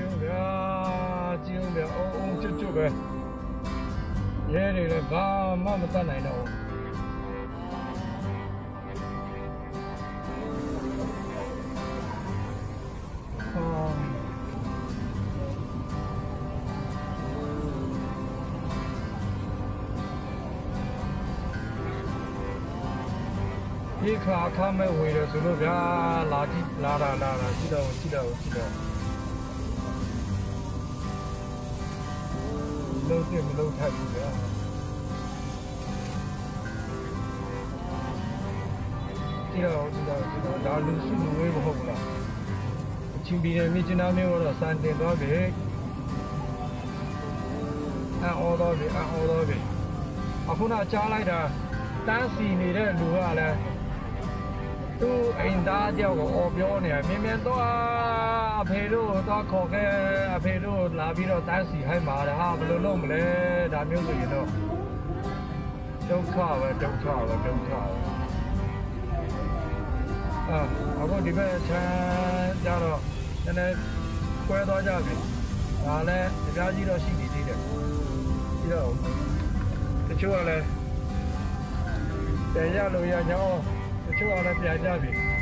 ကျုံဗျာကျုံဗျာအုံအုံကျွတ်ကျွတ်ပဲရဲတွေလည်းဘာမှမတတ်နိုင်တော့ဘူးအော်ဒီခါခါမဲ့ဝေတယ်ဆိုလို့ဗျာလာကြည့်လာတာလာတာကြည့်တော့ကြည့်တော့ကြည့်တော့ လုံးတင်မလုံးထပ်ဘူးဗျာကြည့်တော့ကြည့်တော့ကြည့်တော့ဒါလူစုလူဝေးမဟုတ်ဘူးလားအချင်းပြည်နယ်မြကျနာမျိုးတော့စံတင်သွားပြီအော်တော့ပြီအော်တော့ပြီအခုနကြားလိုက်တာတန်းစီနေတဲ့လူကလည်းသူ့အိမ်သားတယောက်ကိုអော်ပြောနေတာမြင်မြင်တော့ အဖေတို့တော့ခေါ်ခဲ့အဖေတို့လာပြီးတော့တန်းစီဟိုင်းပါတဲ့ဟာဘယ်လိုလုပ်မလဲဒါမျိုးဆိုရင်တော့ဒုက္ခပဲဒုက္ခပဲဒုက္ခပဲအာအခုဒီဘက်ချမ်းကြတော့နည်းနည်းကွဲသွားကြပြီဒါလည်းအများကြီးတော့ရှိနေသေးတယ်ပြီးတော့တချို့ကလည်းတယ်ရလို့ရညောင်းတချို့ကလည်းပြန်ကြပြီအာ